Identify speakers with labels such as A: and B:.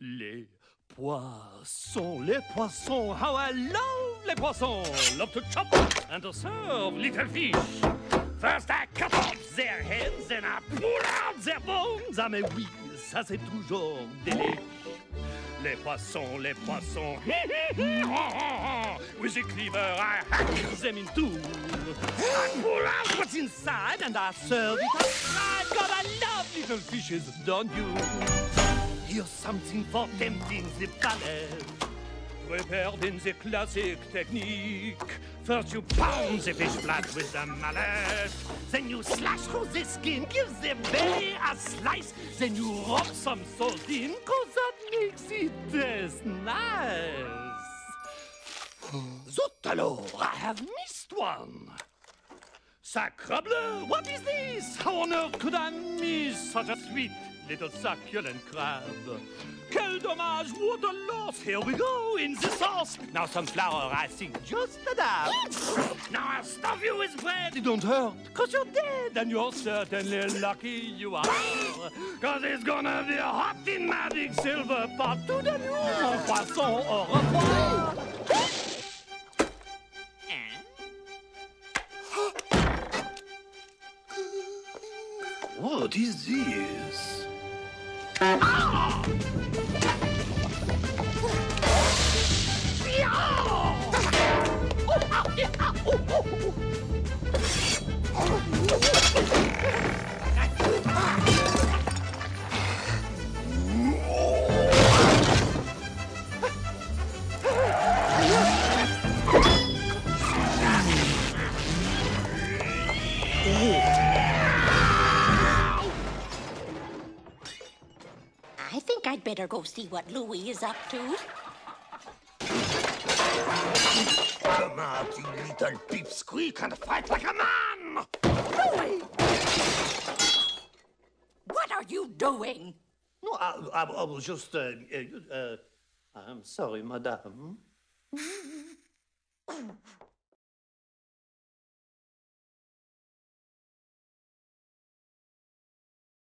A: les poissons, les poissons, how I love les poissons. Love to chop and to serve little fish. First I cut off their heads and I pull out their bones. Ah mais oui, ça c'est toujours délice. Les poissons, les poissons. With a cleaver, I hack them in two. I pull out what's inside and I serve it outside. God, I love little fishes, don't you? Here's something for tempting the palate. Prepared in the classic technique. First you pound the fish flat with the mallet. Then you slash through the skin, give the belly a slice. Then you rub some salt in, cause that makes it taste nice. Zut alors, I have missed one. Sacrebleu, what is this? How on earth could I miss such a sweet little succulent crab? Quel dommage, what a loss! Here we go, in the sauce. Now some flour, I think, just dab. now I'll stuff you with bread. It don't hurt, cause you're dead. And you're certainly lucky you are. Cause it's gonna be a hot in magic silver pot. Tout de nous, mon poisson, au revoir. What is this?
B: I I'd better go see what Louis is up to.
A: Come out, you little pipsqueak, and fight like a man!
B: Louis! What are you doing?
A: No, I, I, I was just, uh, uh, uh, I'm sorry, madame.